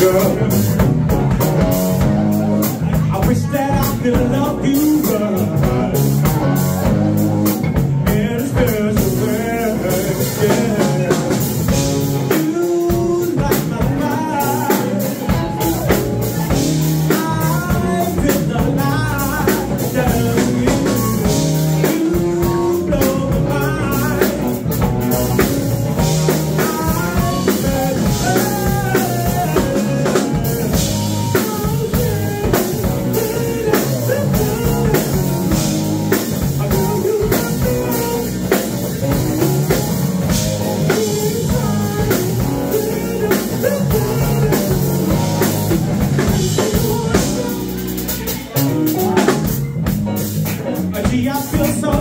girl. I wish that I could love you canção.